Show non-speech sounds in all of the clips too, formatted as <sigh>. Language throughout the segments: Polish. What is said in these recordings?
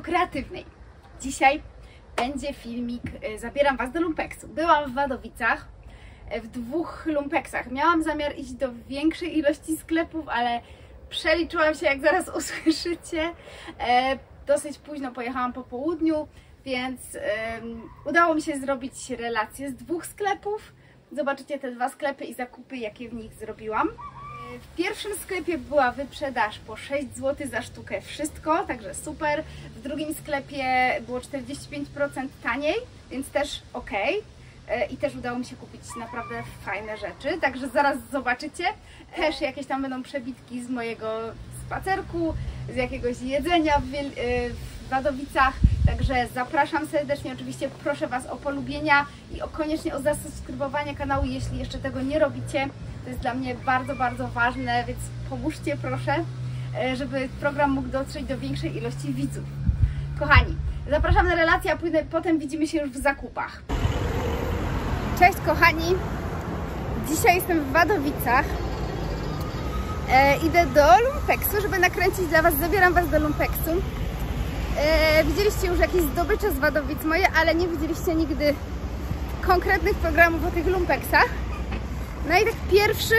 kreatywnej. Dzisiaj będzie filmik, y, zabieram Was do Lumpeksu. Byłam w Wadowicach, y, w dwóch Lumpeksach. Miałam zamiar iść do większej ilości sklepów, ale przeliczyłam się, jak zaraz <laughs> usłyszycie. E, Dosyć późno pojechałam po południu, więc udało mi się zrobić relację z dwóch sklepów. Zobaczycie te dwa sklepy i zakupy, jakie w nich zrobiłam. W pierwszym sklepie była wyprzedaż po 6 zł za sztukę wszystko, także super. W drugim sklepie było 45% taniej, więc też ok. E, I też udało mi się kupić naprawdę fajne rzeczy, także zaraz zobaczycie. Też jakieś tam będą przebitki z mojego spacerku, z jakiegoś jedzenia w, Wiel- e, w Wadowicach. Także zapraszam serdecznie, oczywiście proszę Was o polubienia i o koniecznie o zasubskrybowanie kanału, jeśli jeszcze tego nie robicie. To jest dla mnie bardzo, bardzo ważne, więc pomóżcie proszę, e, żeby program mógł dotrzeć do większej ilości widzów. Kochani, zapraszam na relację, a potem widzimy się już w zakupach. Cześć kochani, dzisiaj jestem w Wadowicach. E, idę do Lumpeksu, żeby nakręcić dla Was, zabieram Was do Lumpeksu. E, widzieliście już jakieś zdobycze z Wadowic moje, ale nie widzieliście nigdy konkretnych programów o tych lumpeksach. No i tak pierwszy,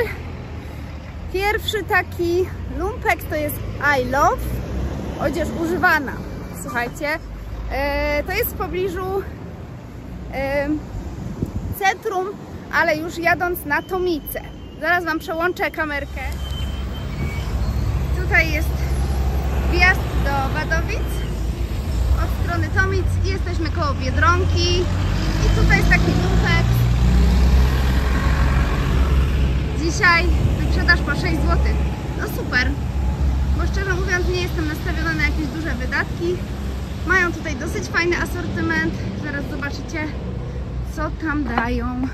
pierwszy taki lumpeks to jest I Love, odzież używana. Słuchajcie, e, to jest w pobliżu e, centrum, ale już jadąc na Tomice. Zaraz Wam przełączę kamerkę. Tutaj jest wjazd do Wadowic od strony Tomic i jesteśmy koło Biedronki i tutaj jest taki lumpek dzisiaj wyprzedaż po 6 zł no super. Bo szczerze mówiąc nie jestem nastawiona na jakieś duże wydatki. Mają tutaj dosyć fajny asortyment. Zaraz zobaczycie co tam dają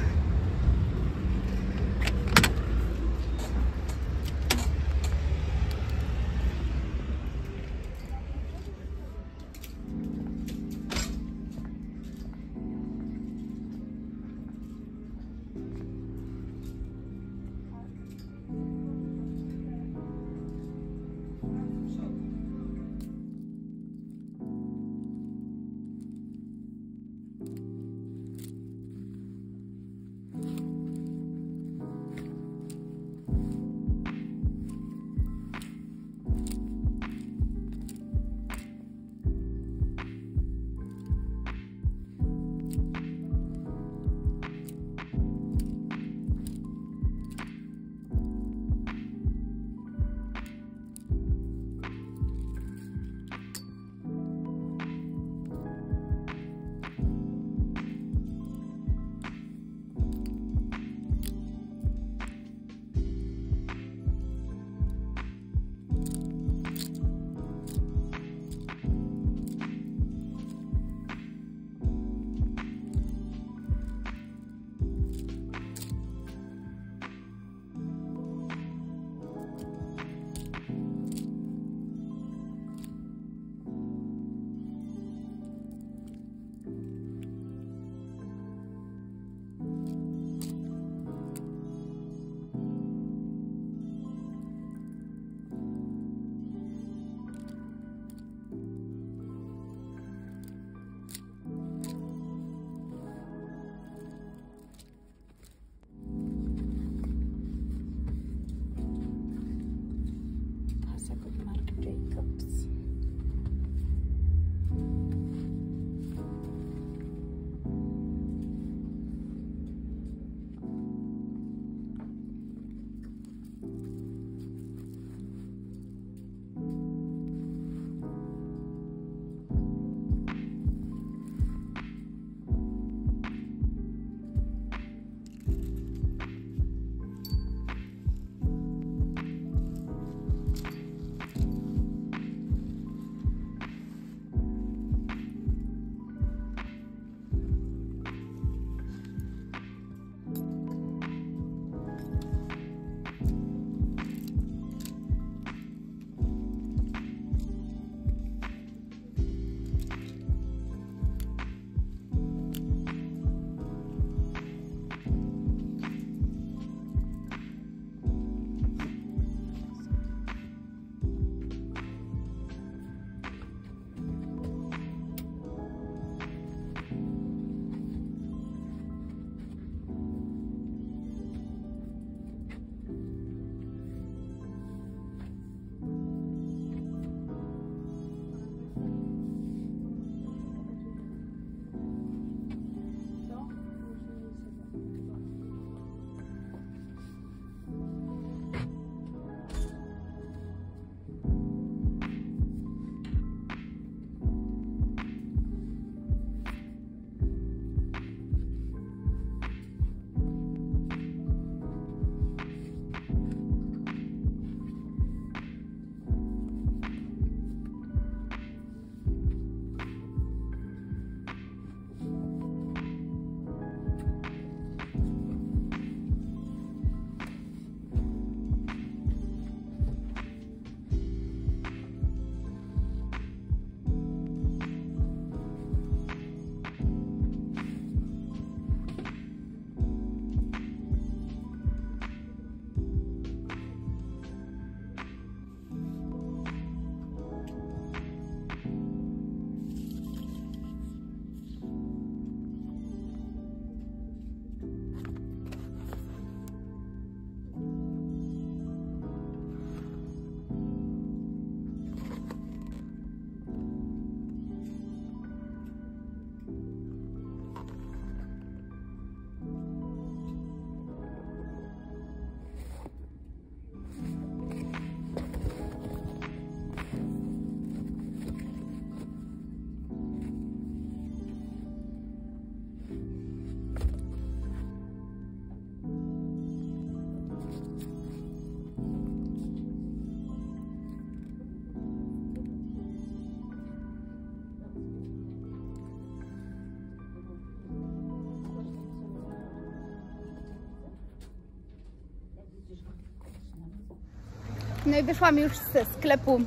No i wyszłam już ze sklepu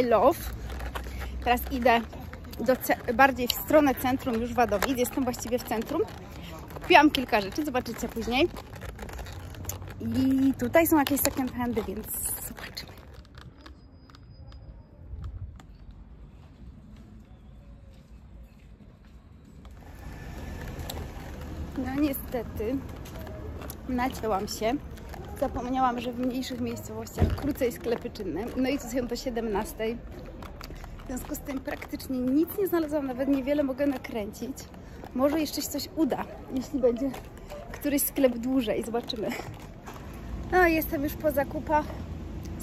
I Love. Teraz idę do bardziej w stronę centrum już Wadowic. Jestem właściwie w centrum. Kupiłam kilka rzeczy, zobaczycie później. I tutaj są jakieś second handy, więc zobaczymy. No niestety nacięłam się. Zapomniałam, że w mniejszych miejscowościach krócej sklepy czynne. No i to są do 17. W związku z tym praktycznie nic nie znalazłam, nawet niewiele mogę nakręcić. Może jeszcze się coś uda, jeśli będzie któryś sklep dłużej. Zobaczymy. No, jestem już po zakupach.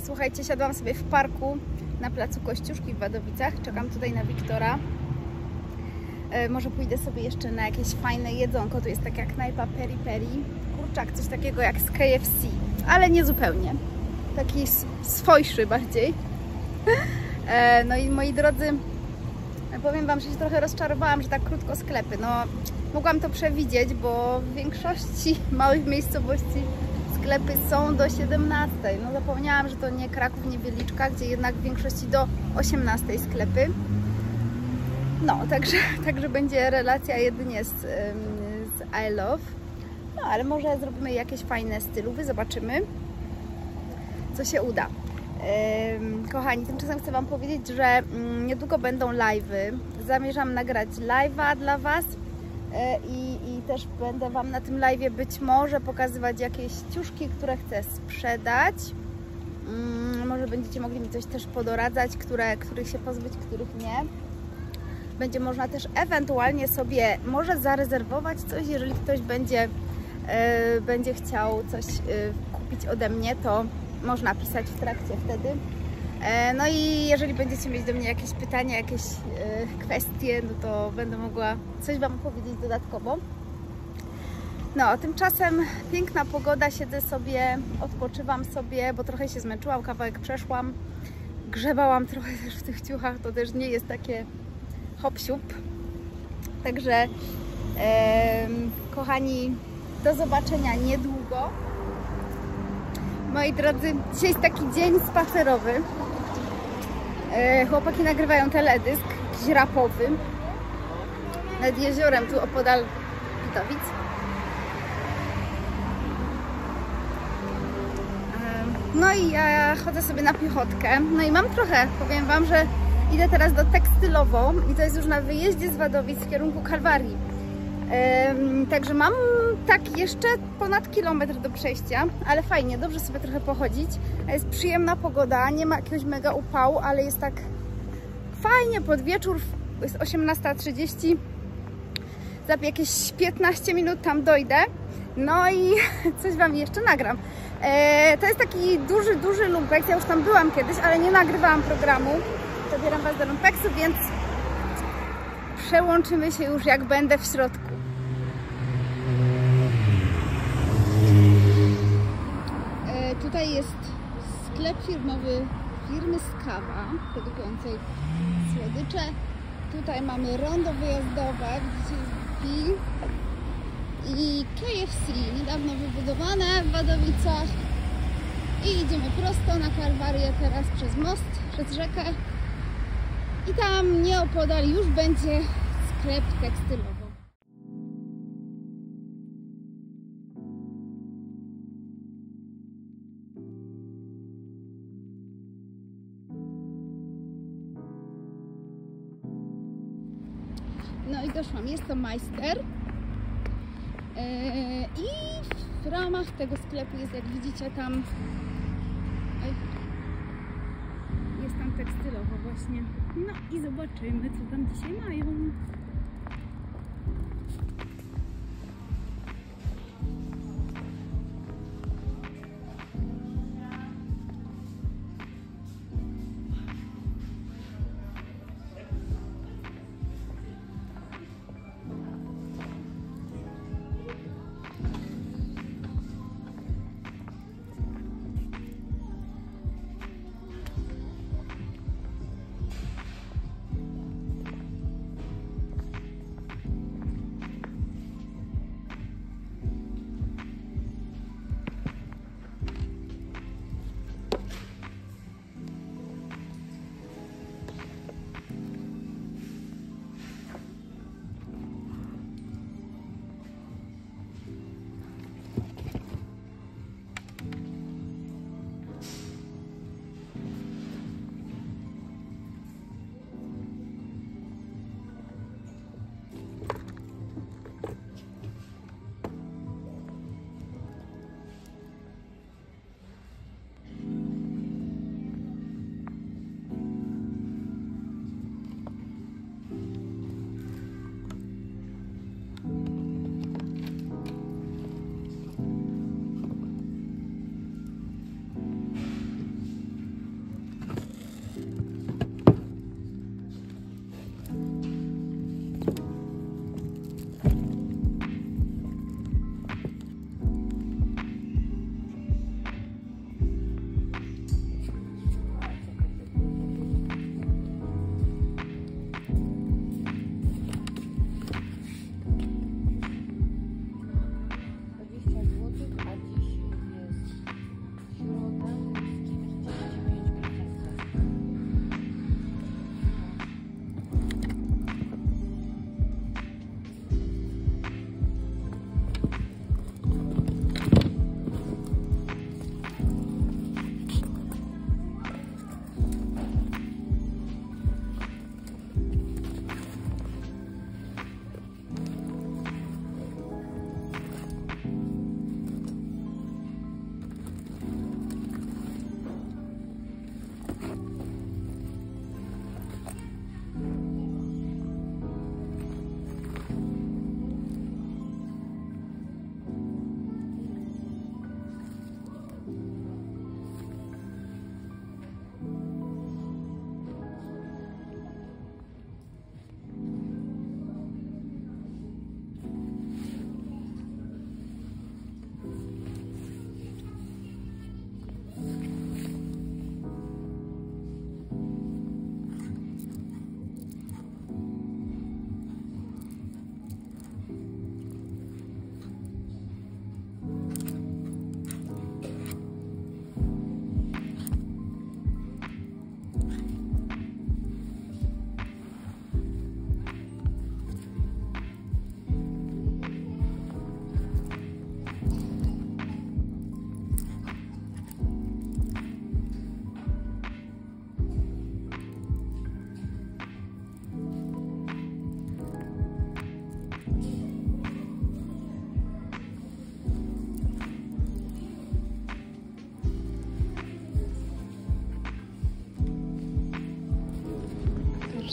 Słuchajcie, siadłam sobie w parku na placu Kościuszki w Wadowicach. Czekam tutaj na Wiktora. E, może pójdę sobie jeszcze na jakieś fajne jedzonko. Tu jest taka knajpa Peri Peri. Kurczak, coś takiego jak z KFC, ale nie zupełnie. Taki swojszy bardziej. <laughs> E, no i moi drodzy, powiem Wam, że się trochę rozczarowałam, że tak krótko sklepy. No, mogłam to przewidzieć, bo w większości <laughs> małych miejscowości sklepy są do 17. No zapomniałam, że to nie Kraków, nie Wieliczka, gdzie jednak w większości do 18 sklepy. No, także, <laughs> także będzie relacja jedynie z, z I Love. No, ale może zrobimy jakieś fajne stylowy, zobaczymy, co się uda. Kochani, tymczasem chcę Wam powiedzieć, że mm, niedługo będą live'y. Zamierzam nagrać live'a dla Was e, i, i też będę Wam na tym live'ie być może pokazywać jakieś ciuszki, które chcę sprzedać. Mm, może będziecie mogli mi coś też podoradzać, które, których się pozbyć, których nie. Będzie można też ewentualnie sobie może zarezerwować coś, jeżeli ktoś będzie, będzie chciał coś yy, kupić ode mnie, to można pisać w trakcie wtedy. E, no i jeżeli będziecie mieć do mnie jakieś pytania, jakieś e, kwestie, no to będę mogła coś Wam powiedzieć dodatkowo. No, tymczasem piękna pogoda, siedzę sobie, odpoczywam sobie, bo trochę się zmęczyłam, kawałek przeszłam. Grzebałam trochę też w tych ciuchach, to też nie jest takie hop -siup. Także, e, kochani, do zobaczenia niedługo. Moi drodzy, dzisiaj jest taki dzień spacerowy. E, chłopaki nagrywają teledysk, jakiś rapowy. Nad jeziorem, tu opodal Pitowic. E, no i ja chodzę sobie na piechotkę. No i mam trochę, powiem Wam, że idę teraz do tekstylową i to jest już na wyjeździe z Wadowic w kierunku Kalwarii. Także mam tak jeszcze ponad kilometr do przejścia, ale fajnie, dobrze sobie trochę pochodzić. Jest przyjemna pogoda, nie ma jakiegoś mega upału, ale jest tak fajnie pod wieczór, jest 18.30. Za jakieś 15 minut tam dojdę. No i <laughs> coś Wam jeszcze nagram. E, to jest taki duży, duży lumpek. Ja już tam byłam kiedyś, ale nie nagrywałam programu. Zabieram Was do lumpeksu, więc przełączymy się już jak będę w środku. Tutaj jest sklep firmowy firmy Skawa, produkującej słodycze. Tutaj mamy rondo wyjazdowe, widzicie Bill i KFC, niedawno wybudowane w Wadowicach. I idziemy prosto na Kalwarię teraz przez most, przez rzekę. I tam nieopodal już będzie sklep tekstylowy. Majster. Eee, I w ramach tego sklepu jest, jak widzicie, tam jest tam tekstylowo właśnie. No i zobaczymy, co tam dzisiaj mają.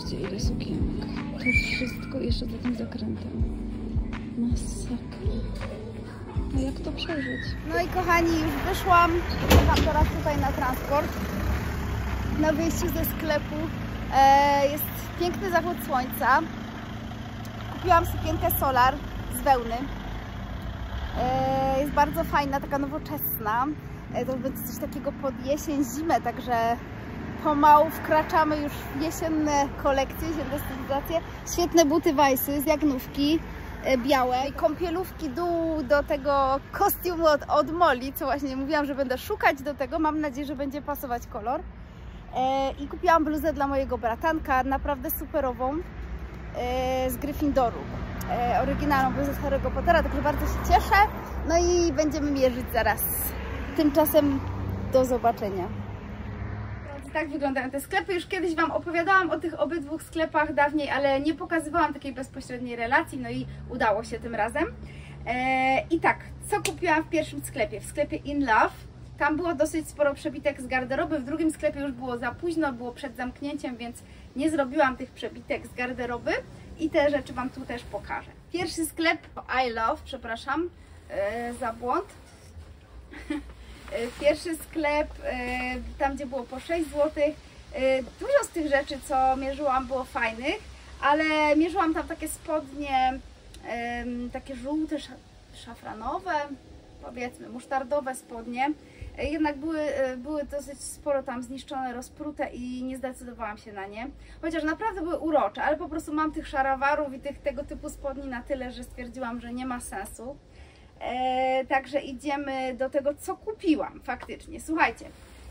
Parę sukienek. To wszystko jeszcze za tym zakrętem. Masakra. No jak to przeżyć? No i kochani, już wyszłam. Czekam teraz tutaj na transport. Na wyjściu ze sklepu e, jest piękny zachód słońca. Kupiłam sukienkę Solar z wełny. E, jest bardzo fajna, taka nowoczesna. E, to będzie coś takiego pod jesień, zimę, także pomału wkraczamy już w jesienne kolekcje, jesienne stylizacje. Świetne buty Weissy z jagnówki e, białe kąpielówki dół do tego kostiumu od, od co właśnie mówiłam, że będę szukać do tego. Mam nadzieję, że będzie pasować kolor. E, I kupiłam bluzę dla mojego bratanka, naprawdę superową, e, z Gryffindoru. Oryginalną bluzę z Harry'ego Pottera, także bardzo się cieszę. No i będziemy mierzyć zaraz. Tymczasem do zobaczenia. Tak wyglądają te sklepy. Już kiedyś Wam opowiadałam o tych obydwu sklepach dawniej, ale nie pokazywałam takiej bezpośredniej relacji, no i udało się tym razem. E, I tak, co kupiłam w pierwszym sklepie? W sklepie In Love. Tam było dosyć sporo przebitek z garderoby, w drugim sklepie już było za późno, było przed zamknięciem, więc nie zrobiłam tych przebitek z garderoby i te rzeczy Wam tu też pokażę. Pierwszy sklep I Love, przepraszam e, za błąd. <laughs> Pierwszy sklep, e, tam gdzie było po 6 zł. E, Dużo z tych rzeczy, co mierzyłam, było fajnych, ale mierzyłam tam takie spodnie, takie żółte, sza- szafranowe, powiedzmy, musztardowe spodnie. E, Jednak były, e, były dosyć sporo tam zniszczone, rozprute i nie zdecydowałam się na nie. Chociaż naprawdę były urocze, ale po prostu mam tych szarawarów i tych tego typu spodni na tyle, że stwierdziłam, że nie ma sensu. E, także idziemy do tego, co kupiłam faktycznie. Słuchajcie,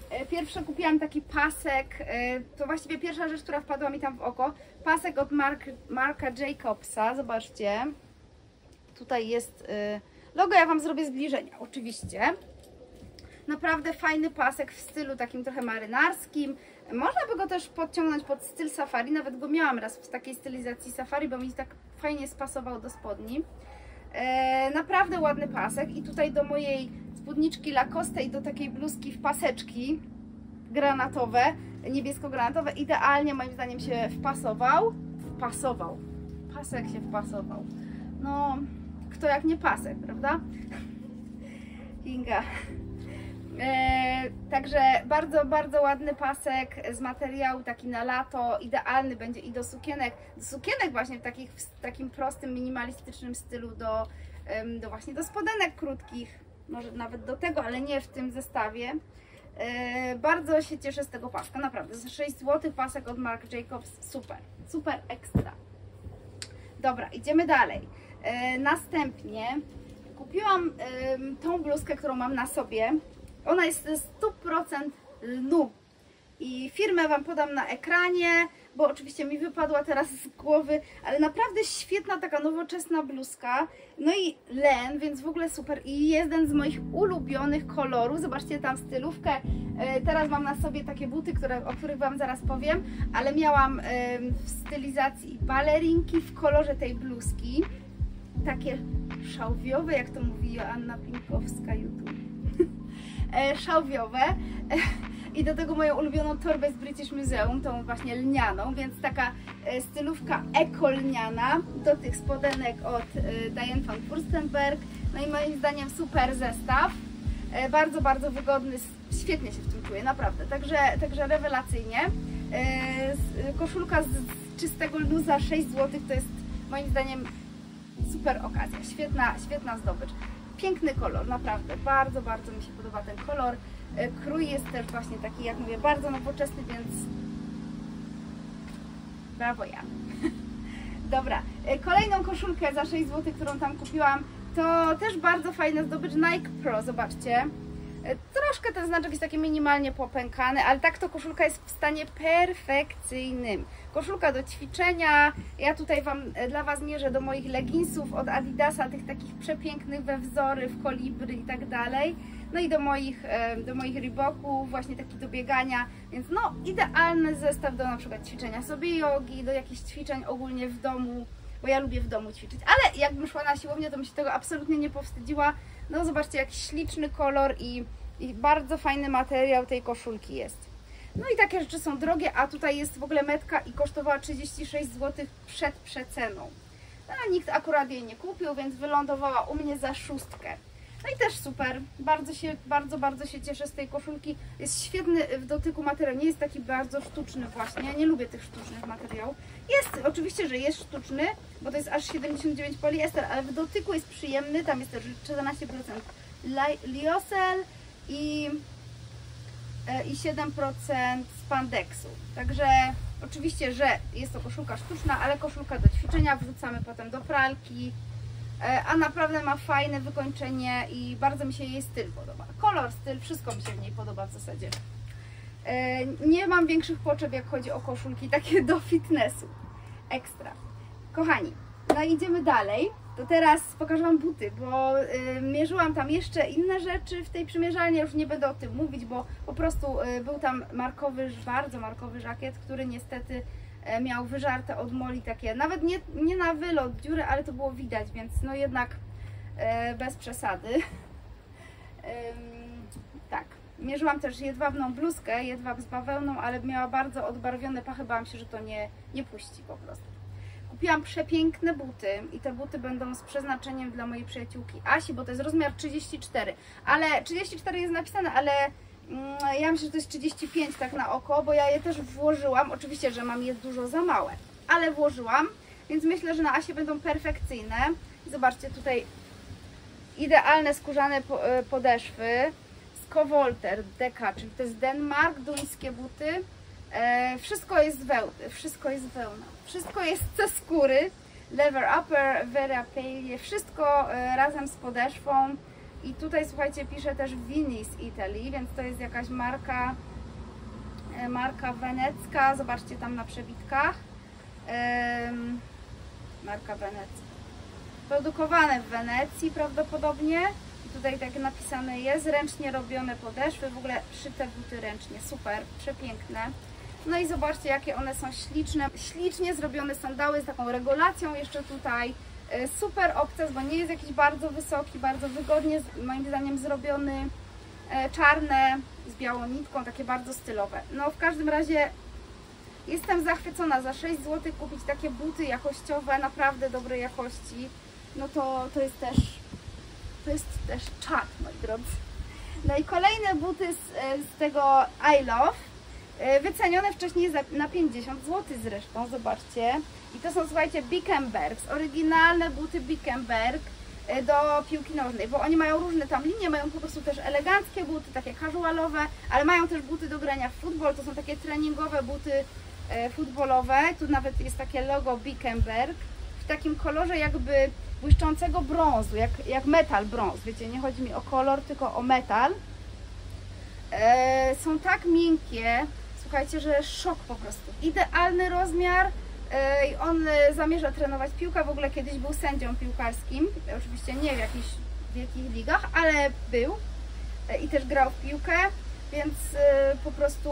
e, pierwsze kupiłam taki pasek, e, to właściwie pierwsza rzecz, która wpadła mi tam w oko. Pasek od Mark, Marka Jacobsa, zobaczcie. Tutaj jest logo, ja Wam zrobię zbliżenia, oczywiście. Naprawdę fajny pasek w stylu takim trochę marynarskim. Można by go też podciągnąć pod styl safari, nawet go miałam raz w takiej stylizacji safari, bo mi tak fajnie spasował do spodni. E, naprawdę ładny pasek i tutaj do mojej spódniczki Lacoste i do takiej bluzki w paseczki granatowe, niebiesko-granatowe, idealnie moim zdaniem się wpasował. Wpasował. Pasek się wpasował. No, kto jak nie pasek, prawda? Kinga. E, także bardzo, bardzo ładny pasek z materiału taki na lato, idealny będzie i do sukienek, do sukienek właśnie w, takich, w takim prostym, minimalistycznym stylu do, do właśnie do spodenek krótkich, może nawet do tego, ale nie w tym zestawie. E, bardzo się cieszę z tego paska, naprawdę, za 6 zł pasek od Marc Jacobs, super, super ekstra. Dobra, idziemy dalej. E, następnie kupiłam tą bluzkę, którą mam na sobie. Ona jest ze 100% lnu. I firmę Wam podam na ekranie, bo oczywiście mi wypadła teraz z głowy, ale naprawdę świetna taka nowoczesna bluzka. No i len, więc w ogóle super. I jeden z moich ulubionych kolorów. Zobaczcie tam stylówkę. E, Teraz mam na sobie takie buty, które, o których Wam zaraz powiem, ale miałam em, w stylizacji balerinki w kolorze tej bluzki. Takie szałwiowe, jak to mówi Joanna Pinkowska YouTube. E, szałwiowe. I do tego moją ulubioną torbę z British Museum, tą właśnie lnianą, więc taka e, stylówka ekolniana do tych spodenek od e, Diane van Furstenberg. No i moim zdaniem super zestaw. E, Bardzo, bardzo wygodny, świetnie się w tym czuję, naprawdę. Także, także rewelacyjnie. E, Koszulka z z czystego lnu za 6 zł to jest moim zdaniem super okazja, świetna, świetna zdobycz. Piękny kolor, naprawdę, bardzo, bardzo mi się podoba ten kolor. E, Krój jest też właśnie taki, jak mówię, bardzo nowoczesny, więc brawo ja. <laughs> Dobra, e, kolejną koszulkę za 6 zł, którą tam kupiłam, to też bardzo fajna zdobycz Nike Pro, zobaczcie. Troszkę ten znaczek jest taki minimalnie popękany, ale tak to koszulka jest w stanie perfekcyjnym. Koszulka do ćwiczenia. Ja tutaj Wam, e, dla Was mierzę do moich leginsów od Adidasa, tych takich przepięknych we wzory, w kolibry i tak dalej. No i do moich, e, do moich Reeboków, właśnie taki do biegania. Więc no, idealny zestaw do na przykład ćwiczenia sobie jogi, do jakichś ćwiczeń ogólnie w domu, bo ja lubię w domu ćwiczyć. Ale jakbym szła na siłownię, to bym się tego absolutnie nie powstydziła. No zobaczcie, jaki śliczny kolor i, i bardzo fajny materiał tej koszulki jest. No i takie rzeczy są drogie, a tutaj jest w ogóle metka i kosztowała 36 zł przed przeceną. No, a nikt akurat jej nie kupił, więc wylądowała u mnie za szóstkę. No i też super, bardzo się, bardzo, bardzo się cieszę z tej koszulki. Jest świetny w dotyku materiał, nie jest taki bardzo sztuczny właśnie, ja nie lubię tych sztucznych materiałów. Jest, oczywiście, że jest sztuczny, bo to jest aż 79 poliester, ale w dotyku jest przyjemny, tam jest też 14% liosel i, e, i 7% spandeksu. Także oczywiście, że jest to koszulka sztuczna, ale koszulka do ćwiczenia, wrzucamy potem do pralki, a naprawdę ma fajne wykończenie i bardzo mi się jej styl podoba. Kolor, styl, wszystko mi się w niej podoba w zasadzie. E, nie mam większych potrzeb, jak chodzi o koszulki takie <laughs> do fitnessu. Ekstra. Kochani, no idziemy dalej. To teraz pokażę Wam buty, bo y, mierzyłam tam jeszcze inne rzeczy w tej przymierzalni, już nie będę o tym mówić, bo po prostu y, był tam markowy, bardzo markowy żakiet, który niestety miał wyżarte od moli takie, nawet nie, nie na wylot dziury, ale to było widać, więc no jednak y, bez przesady. <laughs> tak. Mierzyłam też jedwabną bluzkę, jedwab z bawełną, ale miała bardzo odbarwione pachy, bałam się, że to nie, nie puści po prostu. Kupiłam przepiękne buty i te buty będą z przeznaczeniem dla mojej przyjaciółki Asi, bo to jest rozmiar 34, ale 34 jest napisane, ale ja myślę, że to jest 35 tak na oko, bo ja je też włożyłam, oczywiście, że mam je dużo za małe, ale włożyłam, więc myślę, że na Asie będą perfekcyjne. Zobaczcie tutaj idealne skórzane e, podeszwy z Kowolter Deka, czyli to jest Denmark, duńskie buty. E, wszystko jest wełny, wszystko jest wełna. Wszystko jest ze skóry. Lever upper, vera pale, wszystko e, razem z podeszwą. I tutaj słuchajcie, pisze też Vini z więc to jest jakaś marka e, marka wenecka. Zobaczcie tam na przebitkach. Marka wenecka. Produkowane w Wenecji prawdopodobnie. I tutaj tak napisane jest, ręcznie robione podeszwy, w ogóle szyte buty ręcznie, super, przepiękne. No i zobaczcie, jakie one są śliczne. Ślicznie zrobione sandały z taką regulacją jeszcze tutaj. E, super obcas, bo nie jest jakiś bardzo wysoki, bardzo wygodnie moim zdaniem zrobiony. E, czarne z białą nitką, takie bardzo stylowe. No w każdym razie jestem zachwycona. Za 6 zł kupić takie buty jakościowe, naprawdę dobrej jakości. No to, to jest też to jest też czat, moi drodzy. No i kolejne buty z, e, z tego I Love wycenione wcześniej na 50 zł zresztą, zobaczcie. I to są, słuchajcie, Bickenbergs, oryginalne buty Bickenberg e, do piłki nożnej, bo oni mają różne tam linie, mają po prostu też eleganckie buty, takie casualowe, ale mają też buty do grania w futbol, to są takie treningowe buty e, futbolowe, tu nawet jest takie logo Bickenberg. W takim kolorze jakby błyszczącego brązu, jak, jak metal brąz, wiecie, nie chodzi mi o kolor, tylko o metal. E, są tak miękkie, słuchajcie, że szok po prostu. Idealny rozmiar. I on e, zamierza trenować piłkę, w ogóle kiedyś był sędzią piłkarskim, oczywiście nie w jakichś wielkich ligach, ale był e, i też grał w piłkę, więc e, po prostu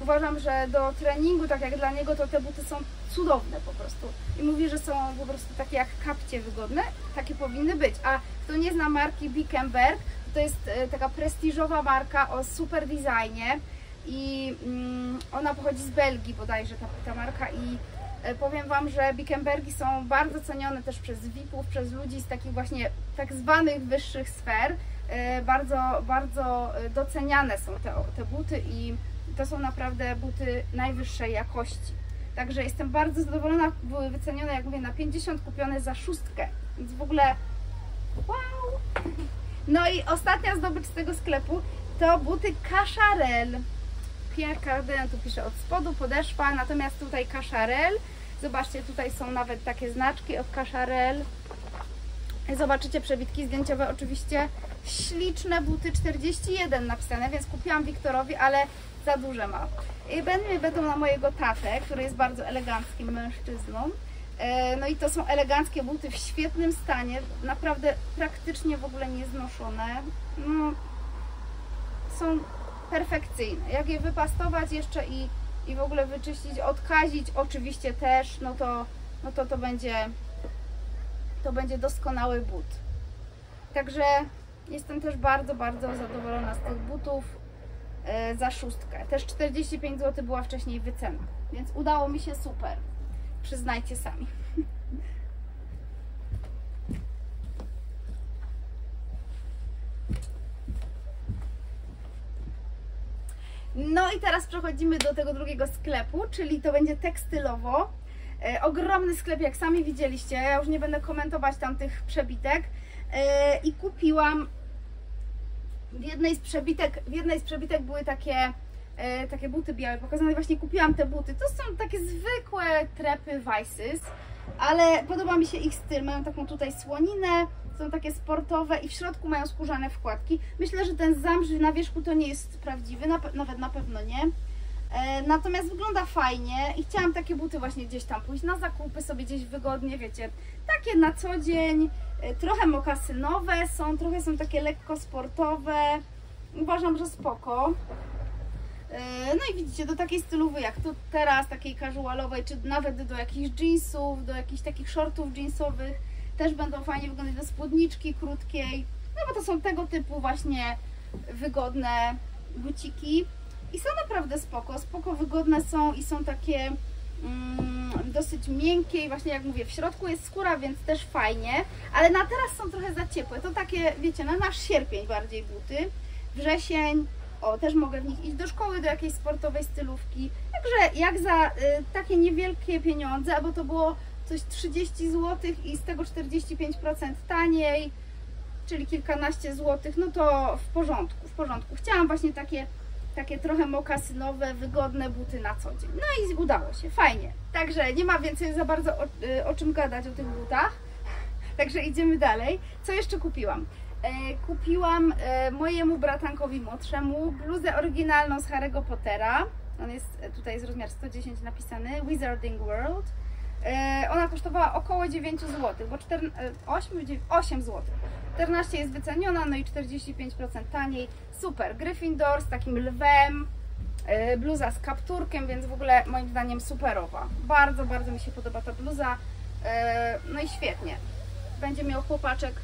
uważam, że do treningu, tak jak dla niego, to te buty są cudowne po prostu. I mówi, że są po prostu takie jak kapcie wygodne, takie powinny być. A kto nie zna marki Bickenberg, to jest taka prestiżowa marka o super designie, i mm, ona pochodzi z Belgii bodajże ta, ta marka i e, powiem Wam, że Bickenbergi są bardzo cenione też przez VIP-ów, przez ludzi z takich właśnie tak zwanych wyższych sfer. E, bardzo, bardzo e, doceniane są te, te buty i to są naprawdę buty najwyższej jakości. Także jestem bardzo zadowolona, były wycenione, jak mówię, na 50, kupione za szóstkę, więc w ogóle wow! No i ostatnia zdobycz z tego sklepu to buty Cacharel. Pierre Cardin tu pisze od spodu, podeszwa, natomiast tutaj Cacharel. Zobaczcie, tutaj są nawet takie znaczki od Cacharel. Zobaczycie przebitki zdjęciowe oczywiście. Śliczne buty 41 napisane, więc kupiłam Wiktorowi, ale za duże ma. I będą na mojego tatę, który jest bardzo eleganckim mężczyzną. E, no i to są eleganckie buty w świetnym stanie, naprawdę praktycznie w ogóle nieznoszone. No, są perfekcyjne. Jak je wypastować jeszcze i, i w ogóle wyczyścić, odkazić oczywiście też, no to, no to to będzie to będzie doskonały but. Także jestem też bardzo, bardzo zadowolona z tych butów. e, za szóstkę. Też 45 zł była wcześniej wycena, więc udało mi się super. Przyznajcie sami. <laughs> No i teraz przechodzimy do tego drugiego sklepu, czyli to będzie tekstylowo. E, ogromny sklep, jak sami widzieliście. Ja już nie będę komentować tam tych przebitek. E, I kupiłam w jednej z przebitek, w jednej z przebitek były takie, e, takie buty białe pokazane. Właśnie kupiłam te buty. To są takie zwykłe trepy Vices, ale podoba mi się ich styl. Mają taką tutaj słoninę, są takie sportowe i w środku mają skórzane wkładki. Myślę, że ten zamrz na wierzchu to nie jest prawdziwy, na, nawet na pewno nie. E, natomiast wygląda fajnie i chciałam takie buty właśnie gdzieś tam pójść na zakupy sobie gdzieś wygodnie, wiecie, takie na co dzień, e, trochę mokasynowe są, trochę są takie lekko sportowe. Uważam, że spoko. E, no i widzicie, do takiej stylowy jak tu teraz, takiej casualowej, czy nawet do jakichś jeansów, do jakichś takich shortów jeansowych, też będą fajnie wyglądać do spódniczki krótkiej, no bo to są tego typu właśnie wygodne buciki. I są naprawdę spoko, spoko wygodne są i są takie mm, dosyć miękkie i właśnie jak mówię, w środku jest skóra, więc też fajnie, ale na teraz są trochę za ciepłe, to takie wiecie, na nasz sierpień bardziej buty, wrzesień, o, też mogę w nich iść do szkoły, do jakiejś sportowej stylówki. Także jak za y, takie niewielkie pieniądze, albo to było coś 30 zł i z tego 45% taniej, czyli kilkanaście złotych, no to w porządku, w porządku. Chciałam właśnie takie, takie trochę mokasynowe, wygodne buty na co dzień. No i udało się, fajnie. Także nie ma więcej za bardzo o, y, o czym gadać o tych butach. <laughs> Także idziemy dalej. Co jeszcze kupiłam? E, kupiłam e, mojemu bratankowi młodszemu bluzę oryginalną z Harry'ego Pottera. On jest tutaj z rozmiar 110 napisany, Wizarding World. E, ona kosztowała około 9 zł, bo 4, 8, 8 zł. 14 jest wyceniona, no i 45% taniej. Super. Gryffindor z takim lwem, e, bluza z kapturkiem, więc w ogóle moim zdaniem superowa. Bardzo, bardzo mi się podoba ta bluza. E, no i świetnie. Będzie miał chłopaczek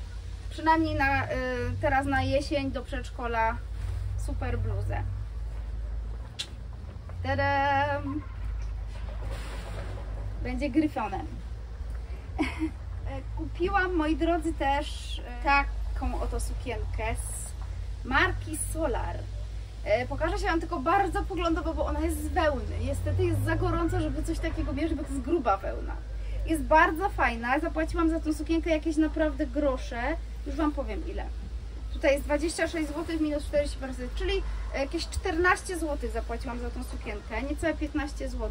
przynajmniej na, teraz na jesień do przedszkola super bluzę. Tadam! Będzie gryfonem. <laughs> Kupiłam, moi drodzy, też e, taką oto sukienkę z marki Solar. E, pokażę się Wam tylko bardzo poglądowo, bo ona jest z wełny. Niestety jest za gorąco, żeby coś takiego bierze, bo to jest gruba wełna. Jest bardzo fajna. Zapłaciłam za tą sukienkę jakieś naprawdę grosze. Już Wam powiem ile. Tutaj jest 26 zł minus 40%, czyli jakieś 14 zł zapłaciłam za tą sukienkę. Niecałe 15 zł.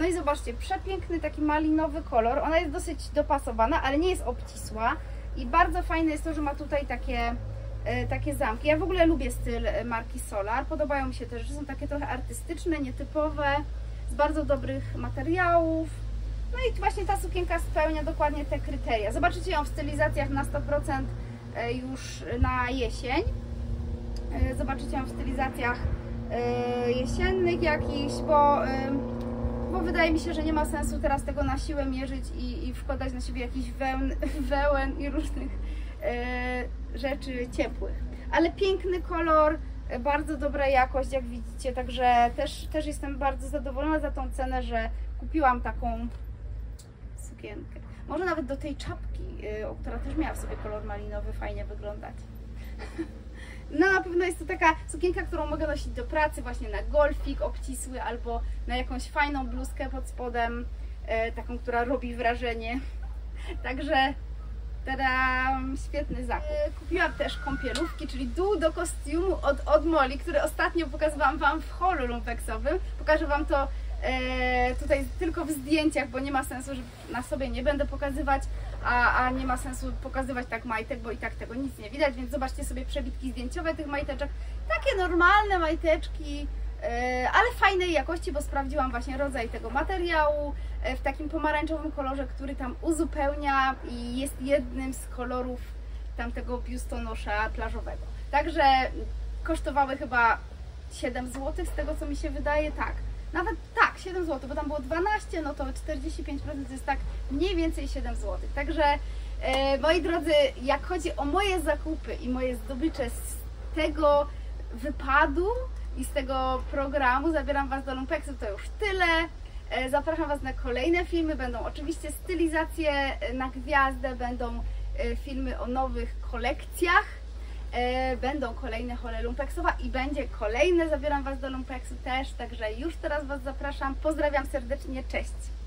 No i zobaczcie, przepiękny taki malinowy kolor. Ona jest dosyć dopasowana, ale nie jest obcisła. I bardzo fajne jest to, że ma tutaj takie, e, takie zamki. Ja w ogóle lubię styl e, marki Solar. Podobają mi się też, że są takie trochę artystyczne, nietypowe, z bardzo dobrych materiałów. No i właśnie ta sukienka spełnia dokładnie te kryteria. Zobaczycie ją w stylizacjach na 100% e, już na jesień. Zobaczycie ją w stylizacjach jesiennych jakichś, bo bo wydaje mi się, że nie ma sensu teraz tego na siłę mierzyć i, i wkładać na siebie jakiś wełn, <laughs> wełen i różnych e, rzeczy ciepłych. Ale piękny kolor, e, bardzo dobra jakość, jak widzicie, także też, też jestem bardzo zadowolona za tą cenę, że kupiłam taką sukienkę. Może nawet do tej czapki, e, która też miała w sobie kolor malinowy, fajnie wyglądać. <laughs> No na pewno jest to taka sukienka, którą mogę nosić do pracy, właśnie na golfik obcisły albo na jakąś fajną bluzkę pod spodem, e, taką, która robi wrażenie. <laughs> Także Tadam, świetny zakup. E, kupiłam też kąpielówki, czyli dół do kostiumu od, od Moli, który ostatnio pokazywałam Wam w holu lumpeksowym. Pokażę Wam to e, tutaj tylko w zdjęciach, bo nie ma sensu, że na sobie nie będę pokazywać, a, a nie ma sensu pokazywać tak majtek, bo i tak tego nic nie widać, więc zobaczcie sobie przebitki zdjęciowe tych majteczek. Takie normalne majteczki, e, ale fajnej jakości, bo sprawdziłam właśnie rodzaj tego materiału e, w takim pomarańczowym kolorze, który tam uzupełnia i jest jednym z kolorów tamtego biustonosza plażowego. Także kosztowały chyba 7 zł z tego co mi się wydaje, tak. Nawet 7 zł, bo tam było 12, no to 45% to jest tak mniej więcej 7 zł. Także e, moi drodzy, jak chodzi o moje zakupy i moje zdobycze z tego wypadu, I z tego programu Zabieram Was do Lumpeksu to już tyle. E, Zapraszam Was na kolejne filmy. Będą oczywiście stylizacje e, na gwiazdę, będą e, filmy o nowych kolekcjach. E, Będą kolejne hole lumpeksowa i będzie kolejne Zabieram Was do Lumpeksu też, także już teraz Was zapraszam. Pozdrawiam serdecznie, cześć!